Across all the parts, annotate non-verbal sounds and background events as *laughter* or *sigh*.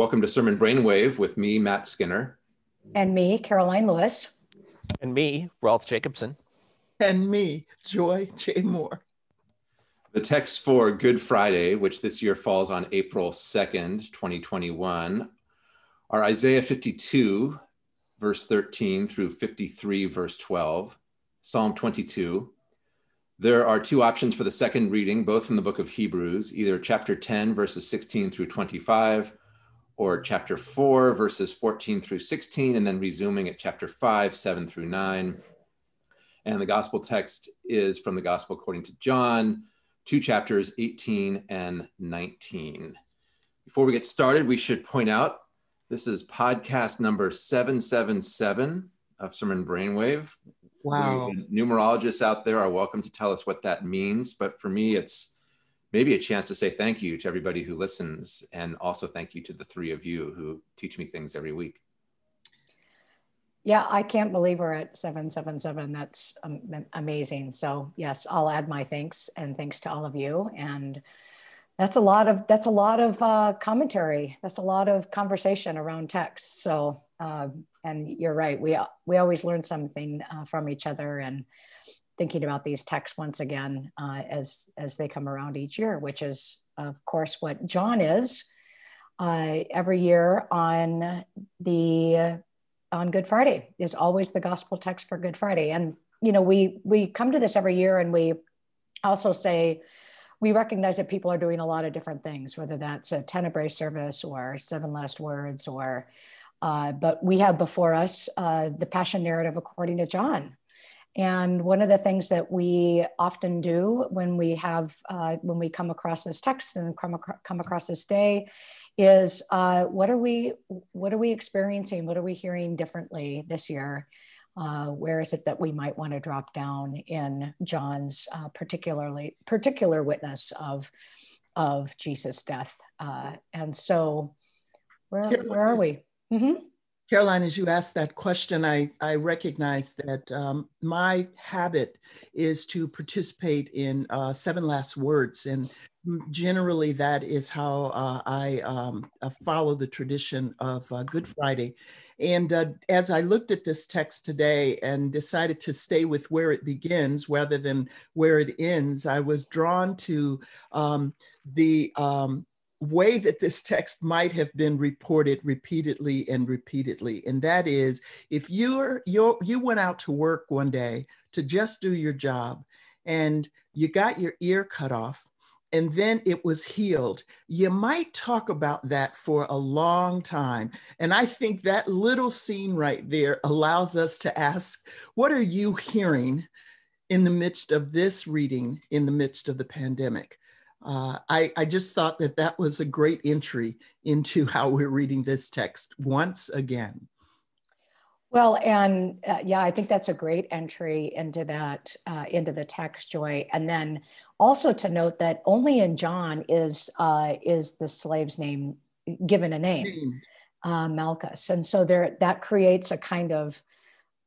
Welcome to Sermon Brainwave with me, Matt Skinner. And me, Karoline Lewis. And me, Rolf Jacobson. And me, Joy J. Moore. The text for Good Friday, which this year falls on April 2nd, 2021, are Isaiah 52, verse 13 through 53, verse 12, Psalm 22. There are two options for the second reading, both from the book of Hebrews, either chapter 10, verses 16 through 25, or chapter 4, verses 14 through 16, and then resuming at chapter 5, 7 through 9. And the gospel text is from the gospel according to John, two chapters 18 and 19. Before we get started, we should point out this is podcast number 777 of Sermon Brainwave. Wow. Numerologists out there are welcome to tell us what that means, but for me, it's maybe a chance to say thank you to everybody who listens and also thank you to the three of you who teach me things every week. Yeah, I can't believe we're at 777. That's amazing. So, yes, I'll add my thanks and thanks to all of you and that's a lot of that's a lot of uh, commentary. That's a lot of conversation around text. So, uh, and you're right. We we always learn something uh, from each other, and thinking about these texts once again uh, as as they come around each year, which is of course what John is uh, every year on the on Good Friday is always the gospel text for Good Friday, and you know we we come to this every year, and we also say we recognize that people are doing a lot of different things, whether that's a tenebrae service or seven last words or uh, but we have before us uh, the passion narrative according to John, and one of the things that we often do when we have, uh, when we come across this text and come, across, come across this day is uh, what are we, what are we experiencing? What are we hearing differently this year? Uh, where is it that we might want to drop down in John's uh, particularly particular witness of, of Jesus' death? Uh, and so where, where are we? Mm-hmm. Karoline, as you asked that question, I, I recognize that um, my habit is to participate in uh, Seven Last Words. And generally, that is how uh, I um, uh, follow the tradition of uh, Good Friday. And uh, as I looked at this text today and decided to stay with where it begins rather than where it ends, I was drawn to um, the um, way that this text might have been reported repeatedly and repeatedly and that is if you're you you went out to work one day to just do your job and you got your ear cut off and then it was healed you might talk about that for a long time. And i think that little scene right there allows us to ask what are you hearing in the midst of this reading in the midst of the pandemic uh, I, I just thought that that was a great entry into *laughs* how we're reading this text once again. Well, and uh, yeah, I think that's a great entry into that, uh, into the text, Joy. And then also to note that only in John is uh, is the slave's name given a name, uh, Malchus, and so there that creates a kind of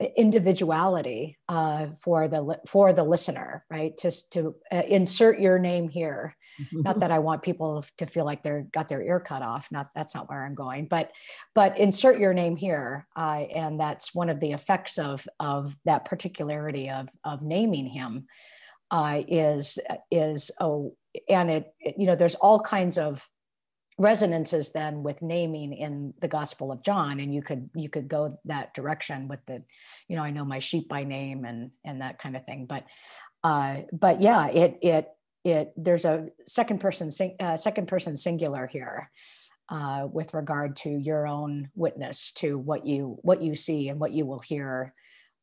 individuality uh, for the for the listener, right? Just to uh, insert your name here. not that I want people to feel like they're got their ear cut off. Not that's not where I'm going, but but insert your name here, uh, and that's one of the effects of of that particularity of of naming him uh, is is oh, and it you know there's all kinds of resonances then with naming in the gospel of john and you could you could go that direction with the you know i know my sheep by name and and that kind of thing. But uh but yeah it it it there's a second person uh, second person singular here uh, with regard to your own witness to what you what you see and what you will hear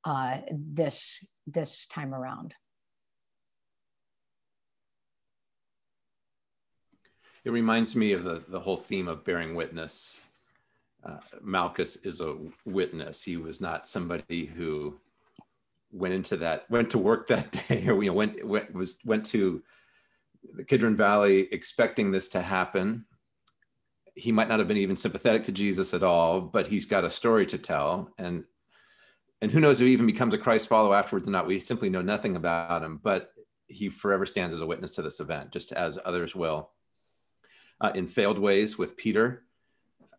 uh, this this time around It reminds me of the, the whole theme of bearing witness. Uh, Malchus is a witness. He was not somebody who went into that, went to work that *laughs* day, or you know, went, went was went to the Kidron Valley expecting this to happen. He might not have been even sympathetic to Jesus at all, but he's got a story to tell, and and who knows he even becomes a Christ follower afterwards or not. We simply know nothing about him, but he forever stands as a witness to this event, just as others will uh, in failed ways with Peter.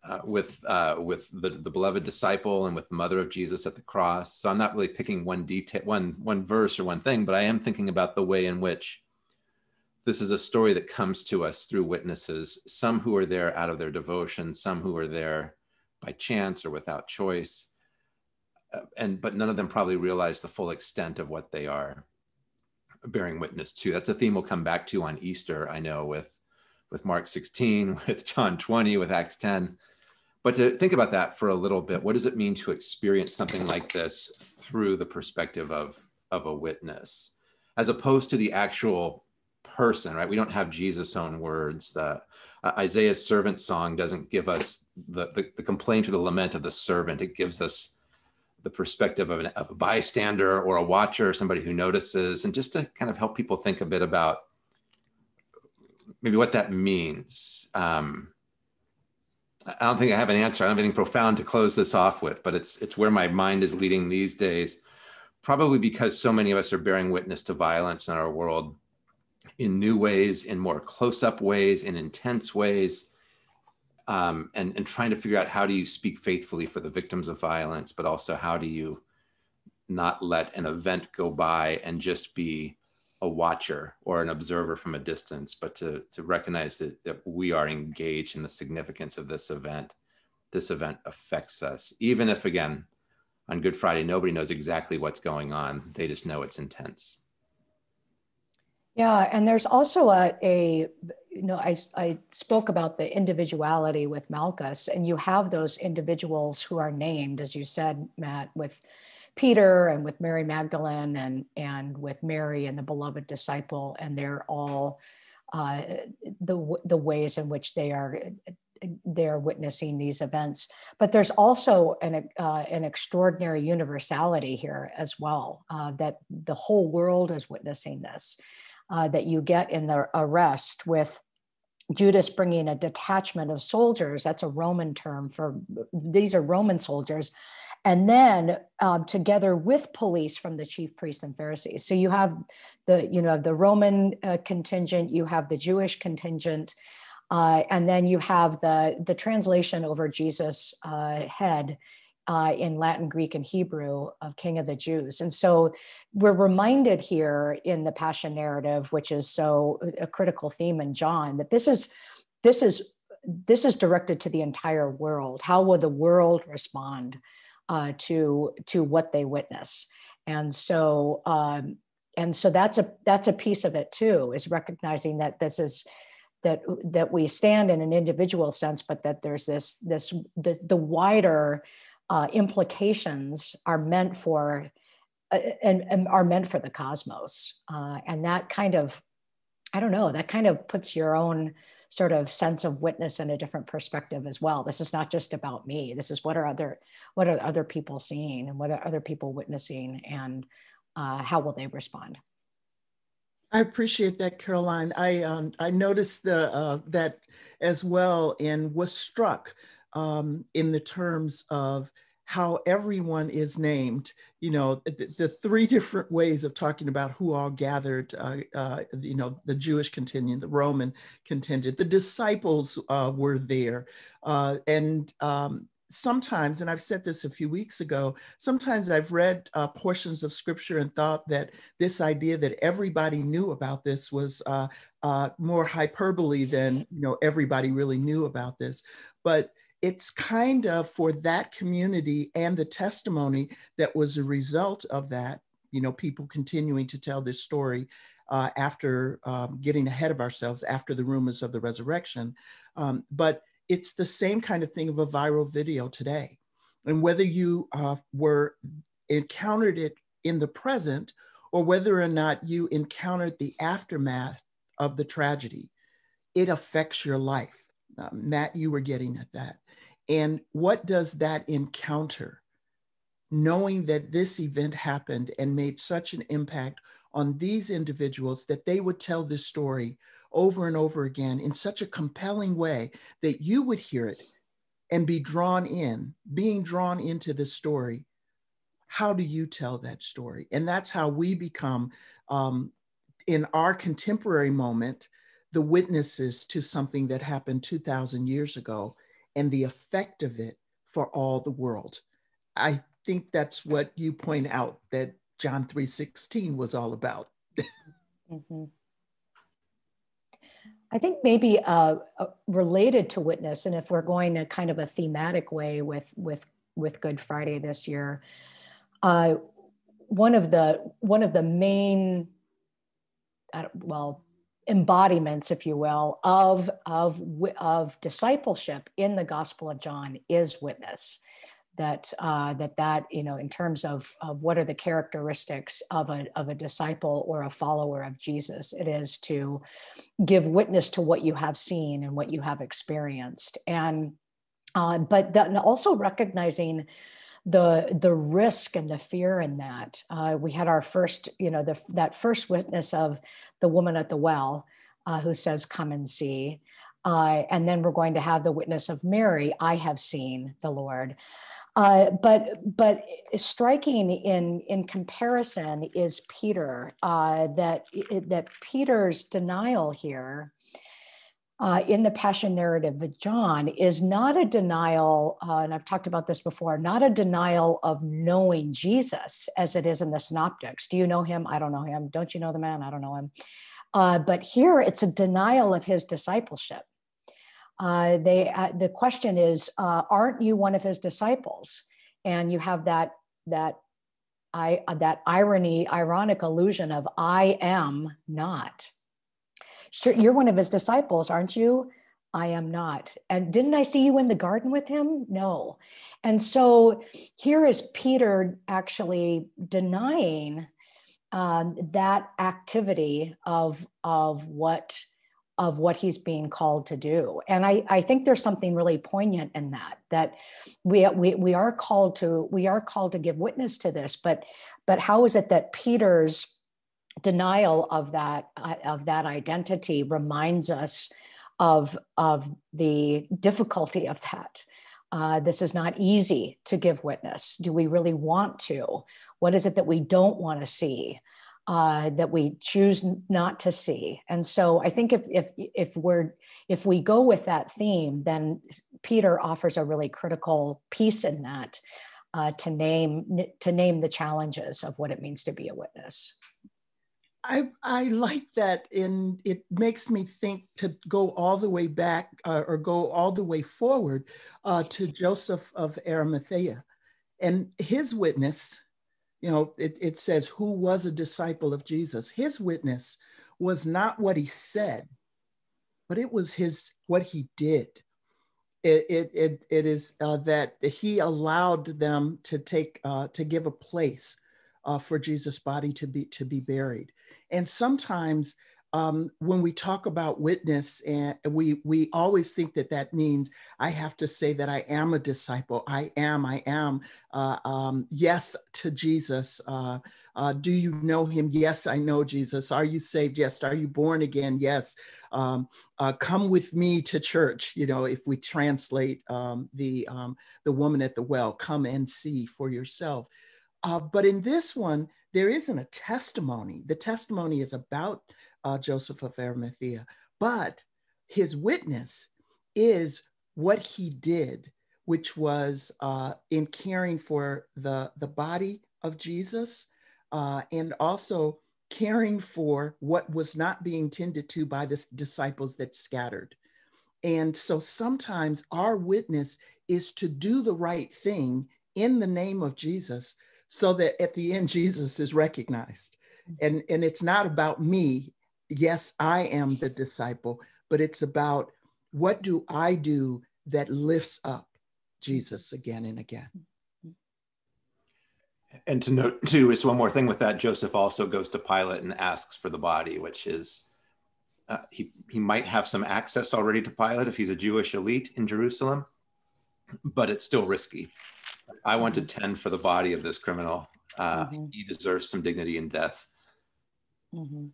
uh, with uh, with the, the beloved disciple and with the mother of Jesus at the cross. So I'm not really picking one detail, one one verse or one thing, but I am thinking about the way in which this is a story that comes to us through witnesses, some who are there out of their devotion, some who are there by chance or without choice, uh, and but none of them probably realize the full extent of what they are bearing witness to. That's a theme we'll come back to on Easter. I know with with Mark 16, *laughs* with John 20, with Acts 10. But to think about that for a little bit, what does it mean to experience something like this through the perspective of, of a witness, as opposed to the actual person, right? We don't have Jesus' own words. The uh, Isaiah's servant song doesn't give us the, the, the, complaint or the lament of the servant. It gives us the perspective of, an, of a bystander or a watcher, somebody who notices, and just to kind of help people think a bit about maybe what that means. Um, I don't think I have an answer. I don't have anything profound to close this off with, but it's it's where my mind is leading these days. Probably because so many of us are bearing witness to violence in our world in new ways, in more close-up ways, in intense ways, um, and and trying to figure out how do you speak faithfully for the victims of violence, but also how do you not let an event go by and just be a watcher or an observer from a distance, but to, to recognize that, that we are engaged in the significance of this event. This event affects us, even if, again, on Good Friday, nobody knows exactly what's going on. They just know it's intense. Yeah, and there's also a, a you know, I, I spoke about the individuality with Malchus, and you have those individuals who are named, as you said, Matt, with Peter and with Mary Magdalene and, and with Mary and the beloved disciple, and they're all uh, the, the ways in which they are they're witnessing these events. But there's also an, uh, an extraordinary universality here as well, uh, that the whole world is witnessing this, uh, that you get in the arrest with Judas bringing a detachment of soldiers. That's a Roman term for these are Roman soldiers and then um, together with police from the chief priests and Pharisees. So you have the you know the Roman uh, contingent, you have the Jewish contingent, uh, and then you have the the translation over Jesus' uh, head. Uh, in Latin, Greek, and Hebrew of King of the Jews. And so we're reminded here in the Passion narrative, which is so a critical theme in John, that this is this is this is directed to the entire world. How will the world respond uh, to to what they witness. And so um, and so that's a that's a piece of it too is recognizing that this is that that we stand in an individual sense but that there's this this the, the wider uh, implications are meant for uh, and, and, are meant for the cosmos. Uh, and that kind of i don't know that kind of puts your own sort of sense of witness and a different perspective as well. This is not just about me. This is what are other what are other people seeing and what are other people witnessing and uh, how will they respond? I appreciate that, Karoline. I um, I noticed the uh, that as well and was struck um, in the terms of how everyone is named, you know, the, the, three *laughs* different ways of talking about who all gathered, uh, uh, you know, the Jewish contingent, the Roman contingent, the disciples uh, were there. Uh, and um, sometimes, and I've said this a few weeks ago, sometimes I've read uh, portions of scripture and thought that this idea that everybody knew about this was uh, more hyperbole than, you know, everybody really knew about this. But it's kind of for that community and the testimony that was a result of that, you know, people continuing to tell this story uh, after um, getting ahead of ourselves after the rumors of the resurrection. Um, but it's the same kind of thing of a viral video today. And whether you uh, were encountered it in the present or whether or not you encountered the aftermath of the tragedy, it affects your life. Uh, Matt, you were getting at that. And what does that encounter? Knowing that this event happened and made such an impact on these individuals that they would tell this story over and over again in such a compelling way that you would hear it and be drawn in, being drawn into the story. How do you tell that story? And that's how we become, um, in our contemporary moment, the witnesses to something that happened 2,000 years ago and the effect of it for all the world. I think that's what you point out that John 3:16 was all about. mm-hmm. I think maybe uh, uh, related to witness, and if we're going a kind of a thematic way with with with Good Friday this year, uh, one of the one of the main, well, embodiments, if you will, of of of discipleship in the Gospel of John is witness. That uh, that that you know in terms of of what are the characteristics of a of a disciple or a follower of Jesus it is to give witness to what you have seen and what you have experienced. And uh, but then also recognizing the the risk and the fear in that uh, we had our first you know the that first witness of the woman at the well uh, who says come and see uh, and then we're going to have the witness of Mary, I have seen the Lord. Uh, but but striking in in comparison is Peter uh, that that Peter's denial here uh, in the passion narrative of John is not a denial, uh, and I've talked about this before, not a denial of knowing Jesus as it is in the synoptics. Do you know him? I don't know him. Don't you know the man? I don't know him. Uh, but here it's a denial of his discipleship uh, they uh, the question is, uh, aren't you one of his disciples? And you have that that I that irony, ironic illusion of I am not. Sure, you're one of his disciples, aren't you? I am not. And didn't I see you in the garden with him? No. And so here is Peter actually denying um, that activity of of what of what he's being called to do. And I, I think there's something really poignant in that, that we, we, we are called to, we are called to give witness to this, but, but how is it that Peter's denial of that, uh, of that identity reminds us of, of the difficulty of that? Uh, this is not easy to give witness. Do we really want to? What is it that we don't want to see? uh, that we choose not to see. And so I think if if if we're if we go with that theme, then Peter offers a really critical piece in that uh, to name to name the challenges of what it means to be a witness. I, I like that and it makes me think to go all the way back uh, or go all the way forward uh, to Joseph of Arimathea and his witness you know, it, it says, who was a disciple of Jesus. His witness was not what he said, but it was his what he did. It, it, it, it is uh, that he allowed them to take uh, to give a place uh, for Jesus' body to be to be buried. And sometimes um, when we talk about witness, and we we always think that that means I have to say that I am a disciple. I am. I am. Uh, um, yes to Jesus. Uh, uh, do you know Him? Yes, I know Jesus. Are you saved? Yes. Are you born again? Yes. Um, uh, come with me to church. You know, if we translate um, the um, the woman at the well, come and see for yourself. Uh, but in this one, there isn't a testimony. The testimony is about uh, Joseph of Arimathea, but his witness is what he did, which was uh, in caring for the, the body of Jesus uh, and also caring for what was not being tended to by the disciples that scattered. And so sometimes our witness is to do the right thing in the name of Jesus so that at the end Jesus is recognized. And, and it's not about me yes, I am the disciple, but it's about what do I do that lifts up Jesus again and again. And to note too, is one more thing with that, Joseph also goes to Pilate and asks for the body, which is uh, he he might have some access already to Pilate if he's a Jewish elite in Jerusalem, but it's still risky. I want to tend for the body of this criminal. Uh, mm-hmm. He deserves some dignity in death. Mm-hmm.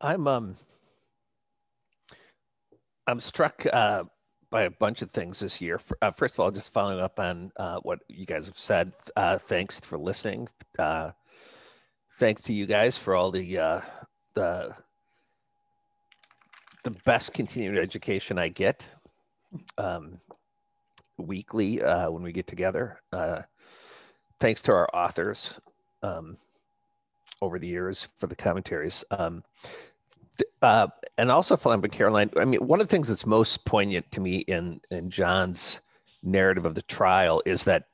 I'm um I'm struck uh, by a bunch of things this year. Uh, first of all, just following up on uh, what you guys have said. Uh, thanks for listening. Uh, thanks to you guys for all the uh, the the best continued education I get um, weekly uh, when we get together. Uh, thanks to our authors um, over the years for the commentaries. Um, uh, and also Philip and Karoline. I mean, one of the things that's most poignant to me in, in John's narrative of the trial is that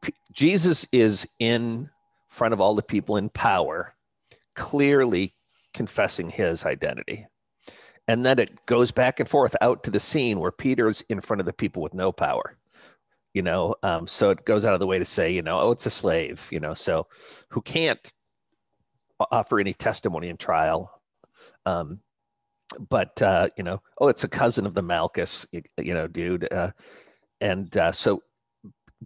P- Jesus is in front of all the people in power, clearly confessing his identity. And then it goes back and forth out to the scene where Peter's in front of the people with no power you know um, so it goes out of the way to say you know oh it's a slave you know so who can't offer any testimony in trial um, but uh, you know oh it's a cousin of the malchus you, you know dude uh, and uh, so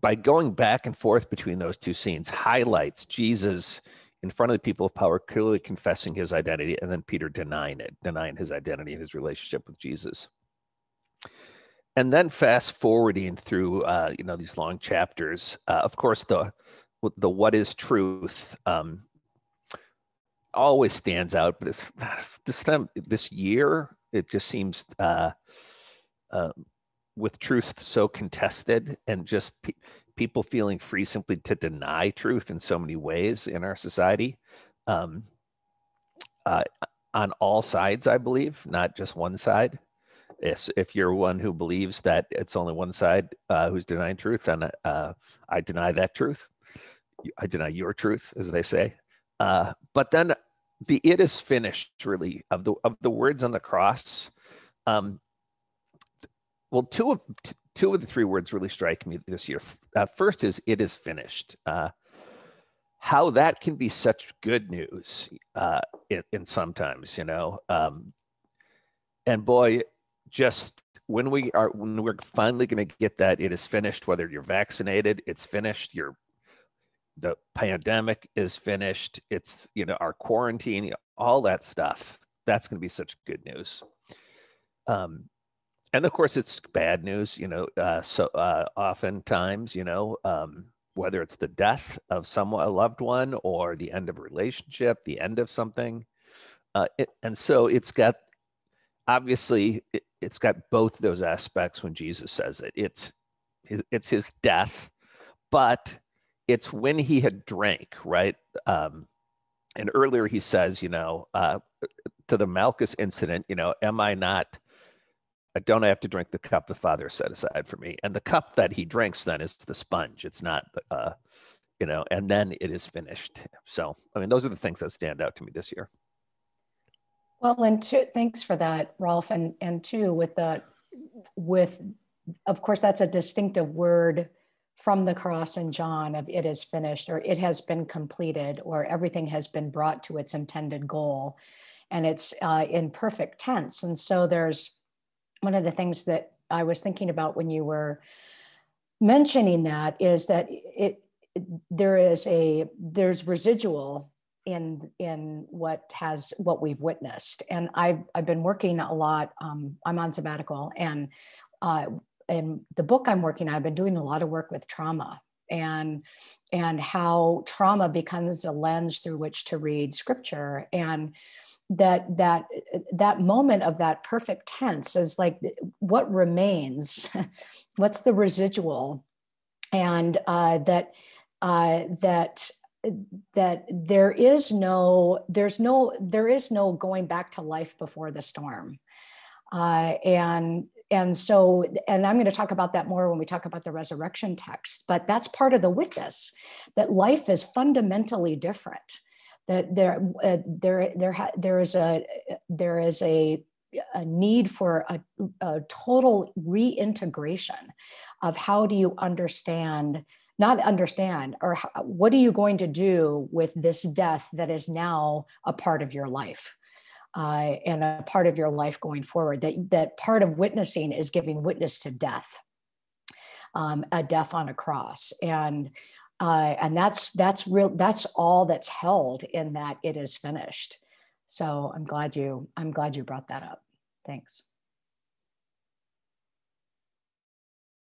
by going back and forth between those two scenes highlights jesus in front of the people of power clearly confessing his identity and then peter denying it denying his identity and his relationship with jesus. And then fast forwarding through uh, you know these long chapters uh, of course the the what is truth um, always stands out but it's this time this year it just seems uh, uh, with truth so contested and just people feeling free simply to deny truth in so many ways in our society um, uh, on all sides i believe not just one side Yes, if you're one who believes that it's only one side uh, who's denying truth, then uh, I deny that truth. I deny your truth, as they say. Uh, but then the "it is finished" really of the of the words on the cross. Um, well, two of two of the three words really strike me this year. Uh, first is "it is finished." Uh, how that can be such good news uh, in, in sometimes, you know. Um, and boy, just when we are when we're finally going to get that it is finished whether you're vaccinated it's finished you're the pandemic is finished it's you know our quarantine all that stuff that's going to be such good news um and of course it's bad news you know uh so uh oftentimes you know um whether it's the death of someone a loved one or the end of a relationship the end of something uh, it, and so it's got obviously it, has got both those aspects when Jesus says it. It's it's his death, but it's when he had drank, right? Um, and earlier he says, you know, uh, to the Malchus incident, you know, am I not? I don't have to drink the cup the Father set aside for me? And the cup that he drinks then is the sponge. It's not, uh, you know, and then it is finished. So, I mean, those are the things that stand out to me this year. Well, and two, thanks for that, Rolf. And and two, with the with, of course, that's a distinctive word from the cross in John of it is finished or it has been completed or everything has been brought to its intended goal, and it's uh, in perfect tense. And so there's one of the things that I was thinking about when you were mentioning that is that it, it there is a there's residual in in what has what we've witnessed. And i've i've been working a lot um, i'm on sabbatical and uh, in the book i'm working on, i've been doing a lot of work with trauma and and how trauma becomes a lens through which to read scripture. And that that that moment of that perfect tense is like what remains? *laughs* What's the residual? And uh, that uh, that that there is no there's no there is no going back to life before the storm. Uh, and and so and i'm going to talk about that more when we talk about the resurrection text but that's part of the witness that life is fundamentally different that there uh, there there ha- there is a there is a a need for a, a total reintegration of how do you understand not understand or how, what are you going to do with this death that is now a part of your life uh, and a part of your life going forward that that part of witnessing is giving witness to death um, a death on a cross. And uh, and that's that's real that's all that's held in that it is finished. So i'm glad you i'm glad you brought that up. Thanks